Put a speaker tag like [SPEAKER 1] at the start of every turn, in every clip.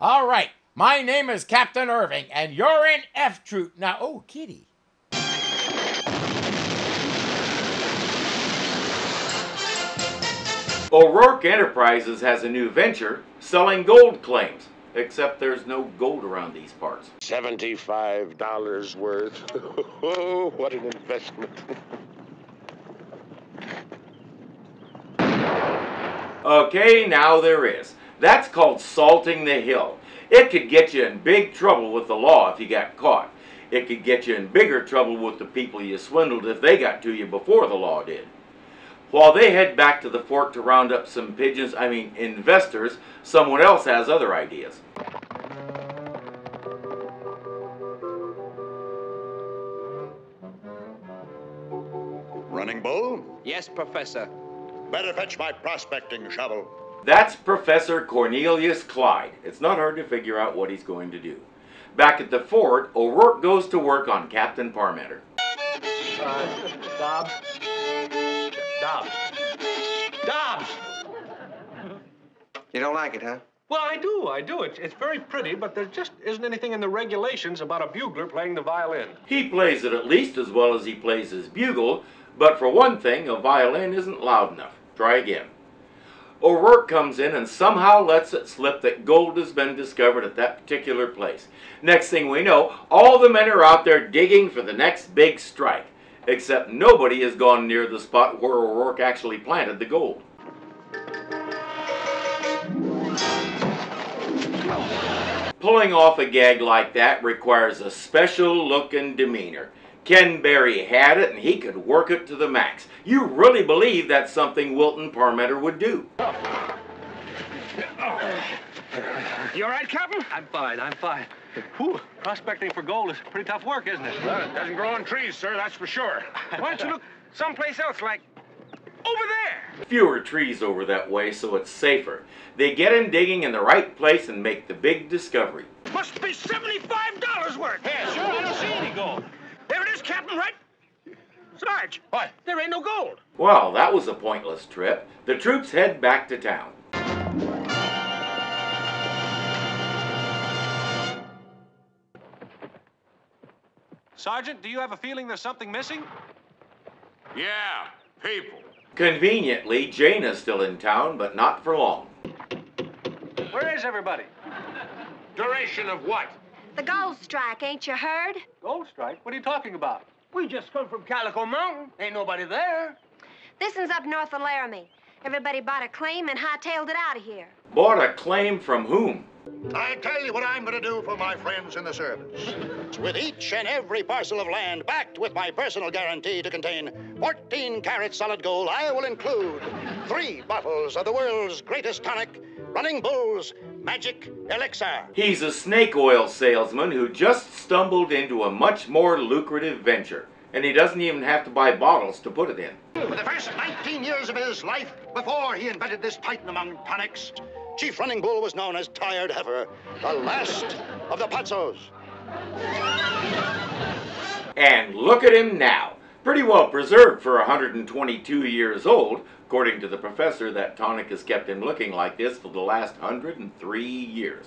[SPEAKER 1] All right, my name is Captain Irving, and you're in F Troop. Now, oh, kitty.
[SPEAKER 2] O'Rourke Enterprises has a new venture selling gold claims, except there's no gold around these parts.
[SPEAKER 3] $75 worth. Oh, what an investment.
[SPEAKER 2] Okay, now there is. That's called salting the hill. It could get you in big trouble with the law if you got caught. It could get you in bigger trouble with the people you swindled if they got to you before the law did. While they head back to the fort to round up some pigeons, I mean investors, someone else has other ideas.
[SPEAKER 4] Running Bull?
[SPEAKER 5] Yes, Professor.
[SPEAKER 4] Better fetch my prospecting shovel.
[SPEAKER 2] That's Professor Cornelius Clyde. It's not hard to figure out what he's going to do. Back at the fort, O'Rourke goes to work on Captain Parmenter.
[SPEAKER 5] Uh, Dobbs? Dobbs. Dobbs!
[SPEAKER 6] You don't like it, huh?
[SPEAKER 5] Well, I do, I do. It's, it's very pretty, but there just isn't anything in the regulations about a bugler playing the violin.
[SPEAKER 2] He plays it at least as well as he plays his bugle, but for one thing, a violin isn't loud enough. Try again. O'Rourke comes in and somehow lets it slip that gold has been discovered at that particular place. Next thing we know, all the men are out there digging for the next big strike, except nobody has gone near the spot where O'Rourke actually planted the gold. Pulling off a gag like that requires a special look and demeanor. Ken Berry had it and he could work it to the max. You really believe that's something Wilton Parmenter would do.
[SPEAKER 5] You all right, Captain? I'm fine, I'm fine. Whew, prospecting for gold is pretty tough work, isn't it?
[SPEAKER 3] Well, it doesn't grow on trees, sir, that's for sure.
[SPEAKER 5] Why don't you look someplace else, like over there?
[SPEAKER 2] Fewer trees over that way, so it's safer. They get in digging in the right place and make the big discovery.
[SPEAKER 5] Must be $75 worth. Yeah, sure, I don't see any gold. There it is, Captain, right? Sarge.
[SPEAKER 3] What?
[SPEAKER 5] There ain't no gold.
[SPEAKER 2] Well, that was a pointless trip. The troops head back to town.
[SPEAKER 5] Sergeant, do you have a feeling there's something missing?
[SPEAKER 3] Yeah, people.
[SPEAKER 2] Conveniently, Jane is still in town, but not for long.
[SPEAKER 5] Where is everybody?
[SPEAKER 3] Duration of what?
[SPEAKER 7] The gold strike, ain't you heard?
[SPEAKER 5] Gold strike? What are you talking about?
[SPEAKER 8] We just come from Calico Mountain. Ain't nobody there.
[SPEAKER 7] This one's up north of Laramie. Everybody bought a claim and hightailed it out of here.
[SPEAKER 2] Bought a claim from whom?
[SPEAKER 4] I tell you what I'm going to do for my friends in the service. With each and every parcel of land backed with my personal guarantee to contain 14 carat solid gold, I will include three bottles of the world's greatest tonic, Running Bull's Magic Elixir.
[SPEAKER 2] He's a snake oil salesman who just stumbled into a much more lucrative venture, and he doesn't even have to buy bottles to put it in.
[SPEAKER 4] For the first 19 years of his life, before he invented this titan among tonics, Chief Running Bull was known as Tired Heifer, the last of the Patzos.
[SPEAKER 2] And look at him now. Pretty well preserved for 122 years old. According to the professor, that tonic has kept him looking like this for the last 103 years.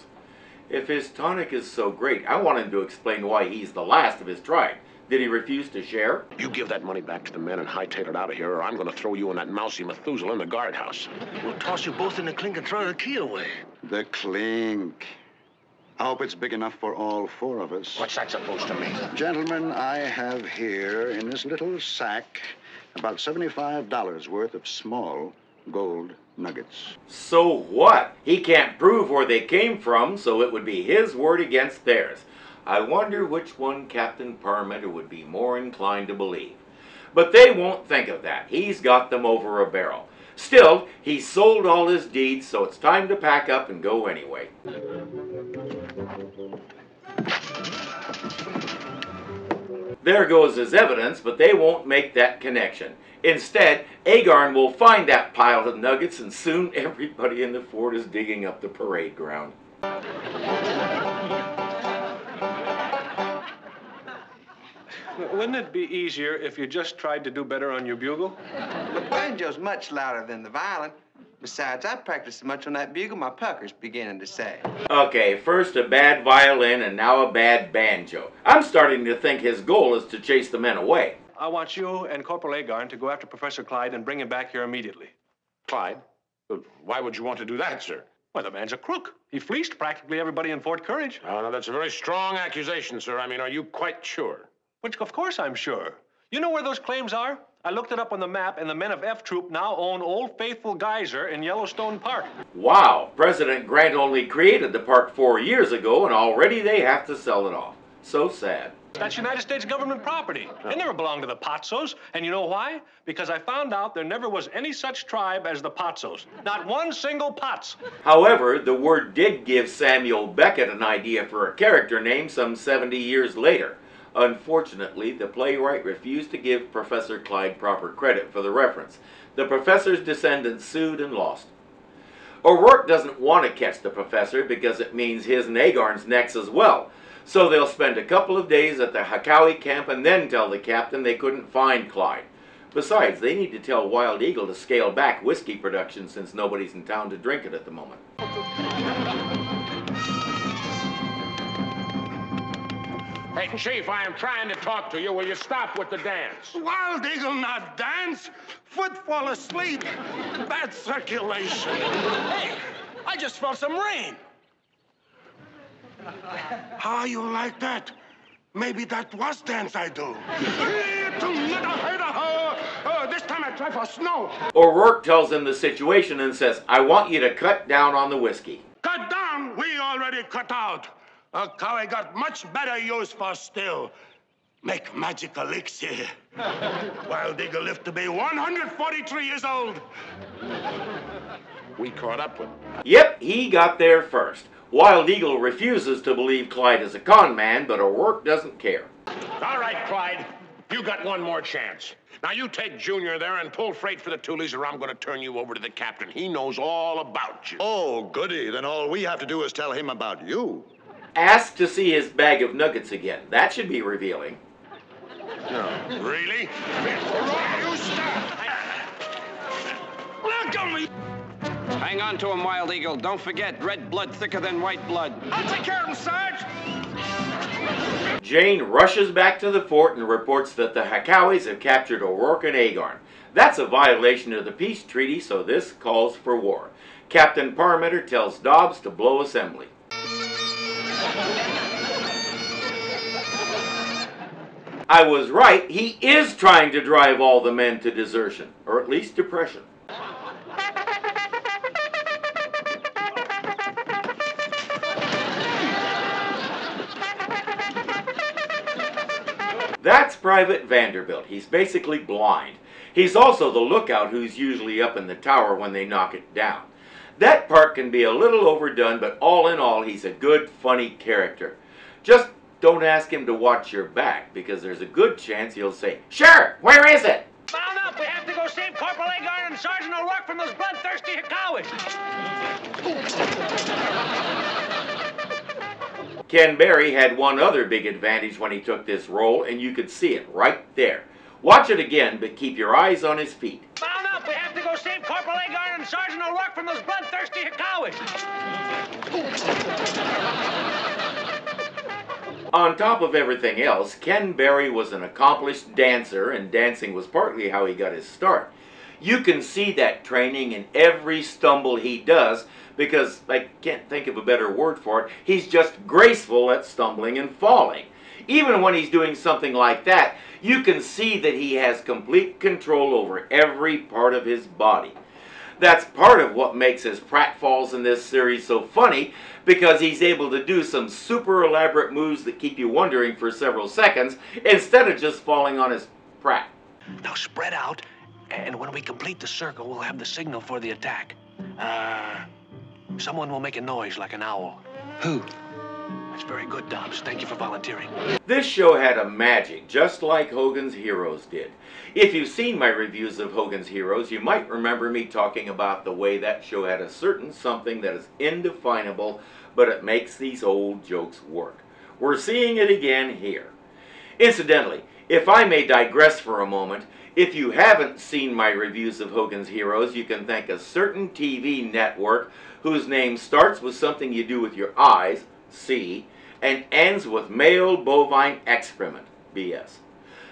[SPEAKER 2] If his tonic is so great, I want him to explain why he's the last of his tribe. Did he refuse to share?
[SPEAKER 3] You give that money back to the men and hightail it out of here, or I'm going to throw you and that mousy Methuselah in the guardhouse.
[SPEAKER 8] We'll toss you both in the clink and throw the key away.
[SPEAKER 9] The clink. I hope it's big enough for all four of us.
[SPEAKER 3] What's that supposed to mean?
[SPEAKER 9] Gentlemen, I have here in this little sack about $75 worth of small gold nuggets.
[SPEAKER 2] So what? He can't prove where they came from, so it would be his word against theirs. I wonder which one Captain Parmenter would be more inclined to believe. But they won't think of that. He's got them over a barrel. Still, he sold all his deeds, so it's time to pack up and go anyway. There goes his evidence, but they won't make that connection. Instead, Agarn will find that pile of nuggets, and soon everybody in the fort is digging up the parade ground.
[SPEAKER 5] Wouldn't it be easier if you just tried to do better on your bugle?
[SPEAKER 6] The banjo's much louder than the violin. Besides, I practiced so much on that bugle, my pucker's beginning to sag.
[SPEAKER 2] Okay, first a bad violin and now a bad banjo. I'm starting to think his goal is to chase the men away.
[SPEAKER 10] I want you and Corporal Agarn to go after Professor Clyde and bring him back here immediately.
[SPEAKER 3] Clyde? Uh, why would you want to do that, sir?
[SPEAKER 10] Why, the man's a crook. He fleeced practically everybody in Fort Courage.
[SPEAKER 3] Oh, no, that's a very strong accusation, sir. I mean, are you quite sure?
[SPEAKER 10] Which, of course, I'm sure. You know where those claims are? I looked it up on the map, and the men of F Troop now own Old Faithful Geyser in Yellowstone Park.
[SPEAKER 2] Wow, President Grant only created the park four years ago, and already they have to sell it off. So sad.
[SPEAKER 10] That's United States government property. It never belonged to the Patsos. And you know why? Because I found out there never was any such tribe as the Patsos. Not one single Pats.
[SPEAKER 2] However, the word did give Samuel Beckett an idea for a character name some 70 years later. Unfortunately, the playwright refused to give Professor Clyde proper credit for the reference. The professor's descendants sued and lost. O'Rourke doesn't want to catch the professor because it means his and Agarn's necks as well. So they'll spend a couple of days at the Hekawi camp and then tell the captain they couldn't find Clyde. Besides, they need to tell Wild Eagle to scale back whiskey production since nobody's in town to drink it at the moment.
[SPEAKER 3] Hey, Chief, I am trying to talk to you. Will you stop with the dance?
[SPEAKER 5] Wild Eagle not dance. Foot fall asleep. Bad circulation. Hey, I just felt some rain. How you like that? Maybe that was dance I do. Uh, this time I try for snow.
[SPEAKER 2] O'Rourke tells him the situation and says, I want you to cut down on the whiskey.
[SPEAKER 5] Cut down? We already cut out. A cow I got much better use for still. Make magic elixir. Wild Eagle lived to be 143 years old.
[SPEAKER 3] We caught up with him.
[SPEAKER 2] Yep, he got there first. Wild Eagle refuses to believe Clyde is a con man, but O'Rourke doesn't care.
[SPEAKER 3] All right, Clyde. You got one more chance. Now you take Junior there and pull freight for the Toolies, or I'm going to turn you over to the captain. He knows all about you.
[SPEAKER 9] Oh, goody. Then all we have to do is tell him about you.
[SPEAKER 2] Ask to see his bag of nuggets again. That should be revealing.
[SPEAKER 3] No.
[SPEAKER 5] Really? You stop! Let go me!
[SPEAKER 11] Hang on to him, Wild Eagle. Don't forget, red blood thicker than white blood.
[SPEAKER 5] I'll take care of him, Sarge!
[SPEAKER 2] Jane rushes back to the fort and reports that the Hekawis have captured O'Rourke and Agarn. That's a violation of the peace treaty, so this calls for war. Captain Parmenter tells Dobbs to blow assembly. I was right. He is trying to drive all the men to desertion, or at least depression. That's Private Vanderbilt. He's basically blind. He's also the lookout who's usually up in the tower when they knock it down. That part can be a little overdone, but all in all, he's a good, funny character. Just don't ask him to watch your back, because there's a good chance he'll say, Sure, where is it?
[SPEAKER 5] Found up! We have to go save Corporal Agarn and Sergeant O'Rourke from those bloodthirsty Hekawis!
[SPEAKER 2] Ken Berry had one other big advantage when he took this role, and you could see it right there. Watch it again, but keep your eyes on his feet.
[SPEAKER 5] Found up! We have to go save Corporal Agarn and Sergeant O'Rourke from those bloodthirsty Hekawis!
[SPEAKER 2] On top of everything else, Ken Berry was an accomplished dancer, and dancing was partly how he got his start. You can see that training in every stumble he does because I can't think of a better word for it. He's just graceful at stumbling and falling. Even when he's doing something like that, you can see that he has complete control over every part of his body. That's part of what makes his pratfalls in this series so funny because he's able to do some super elaborate moves that keep you wondering for several seconds instead of just falling on his prat.
[SPEAKER 8] Now spread out, and when we complete the circle, we'll have the signal for the attack. Uh, someone will make a noise like an owl. Who? That's very good, Dobbs. Thank you for volunteering.
[SPEAKER 2] This show had a magic, just like Hogan's Heroes did. If you've seen my reviews of Hogan's Heroes, you might remember me talking about the way that show had a certain something that is indefinable, but it makes these old jokes work. We're seeing it again here. Incidentally, if I may digress for a moment, If you haven't seen my reviews of Hogan's Heroes, you can thank a certain TV network whose name starts with something you do with your eyes, see, and ends with male bovine excrement, BS.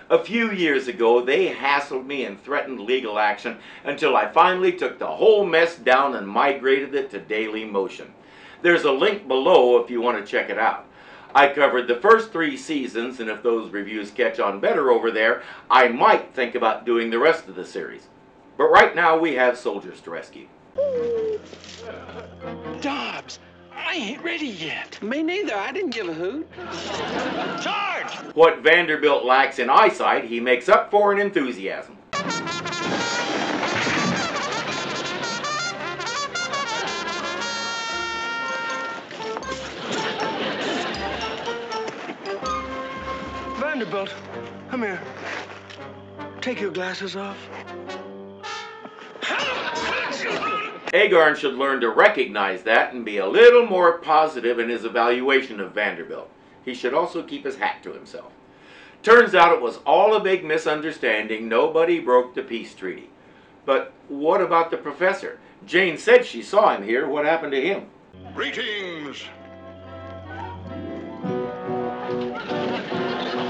[SPEAKER 2] A few years ago, they hassled me and threatened legal action until I finally took the whole mess down and migrated it to Daily Motion. There's a link below if you want to check it out. I covered the first three seasons, and if those reviews catch on better over there, I might think about doing the rest of the series. But right now, we have soldiers to rescue.
[SPEAKER 11] Dobbs, I ain't ready yet. Me neither. I didn't give a hoot.
[SPEAKER 3] Charge!
[SPEAKER 2] What Vanderbilt lacks in eyesight, he makes up for in enthusiasm.
[SPEAKER 11] Vanderbilt, come here. Take your glasses off.
[SPEAKER 2] Agarn should learn to recognize that and be a little more positive in his evaluation of Vanderbilt. He should also keep his hat to himself. Turns out it was all a big misunderstanding. Nobody broke the peace treaty. But what about the professor? Jane said she saw him here. What happened to him?
[SPEAKER 5] Greetings.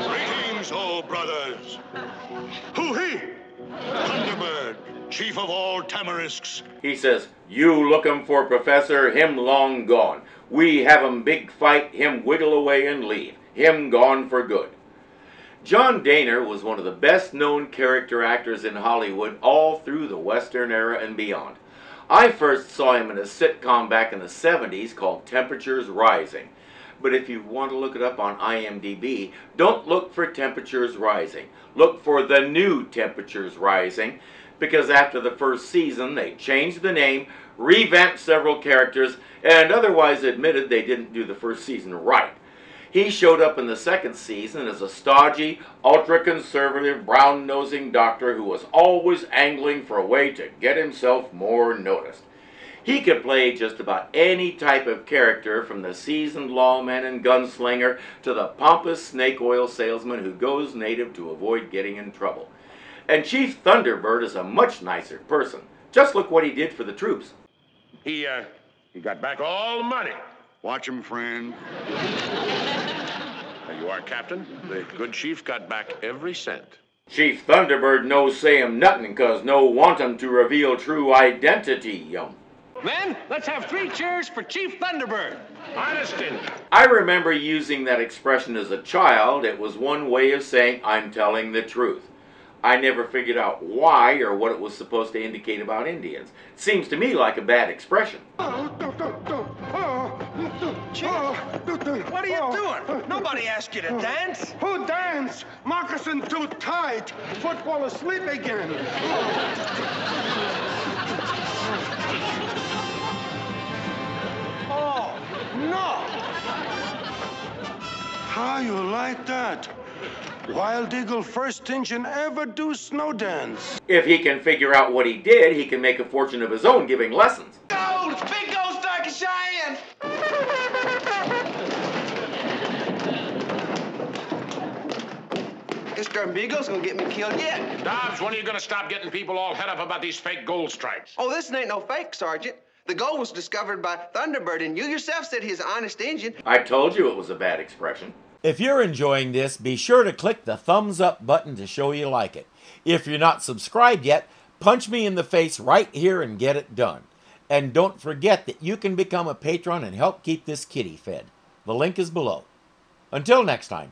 [SPEAKER 5] Greetings, oh brothers. Who he? Thunderbird, chief of all tamarisks.
[SPEAKER 2] He says, You lookin' for Professor, him long gone. We have him big fight, him wiggle away and leave. Him gone for good. John Dehner was one of the best known character actors in Hollywood all through the Western era and beyond. I first saw him in a sitcom back in the 70s called Temperatures Rising. But if you want to look it up on IMDb, don't look for Temperatures Rising. Look for the new Temperatures Rising because after the first season they changed the name, revamped several characters, and otherwise admitted they didn't do the first season right. He showed up in the second season as a stodgy, ultra conservative, brown nosing doctor who was always angling for a way to get himself more noticed. He could play just about any type of character from the seasoned lawman and gunslinger to the pompous snake oil salesman who goes native to avoid getting in trouble. And Chief Thunderbird is a much nicer person. Just look what he did for the troops.
[SPEAKER 3] He, uh, he got back all the money.
[SPEAKER 9] Watch him, friend.
[SPEAKER 3] There you are, Captain. The good chief got back every cent.
[SPEAKER 2] Chief Thunderbird no say him nothing cause no want him to reveal true identity, yum.
[SPEAKER 8] Men, let's have three cheers for Chief Thunderbird.
[SPEAKER 3] Honestin.
[SPEAKER 2] I remember using that expression as a child. It was one way of saying I'm telling the truth. I never figured out why or what it was supposed to indicate about Indians. It seems to me like a bad expression.
[SPEAKER 11] What are you doing? Nobody asked you to dance.
[SPEAKER 5] Who dance? Moccasin too tight. Football asleep again.
[SPEAKER 11] Oh, no.
[SPEAKER 5] How you like that? Wild Eagle first engine ever do snow dance.
[SPEAKER 2] If he can figure out what he did, he can make a fortune of his own giving lessons.
[SPEAKER 11] Gold! Big gold star can Cheyenne! This darn beagle's gonna get me killed yet.
[SPEAKER 3] Dobbs, when are you gonna stop getting people all head up about these fake gold stripes?
[SPEAKER 6] Oh, this ain't no fake, Sergeant. The gold was discovered by Thunderbird, and you yourself said he's an honest Indian.
[SPEAKER 2] I told you it was a bad expression.
[SPEAKER 1] If you're enjoying this, be sure to click the thumbs up button to show you like it. If you're not subscribed yet, punch me in the face right here and get it done. And don't forget that you can become a patron and help keep this kitty fed. The link is below. Until next time.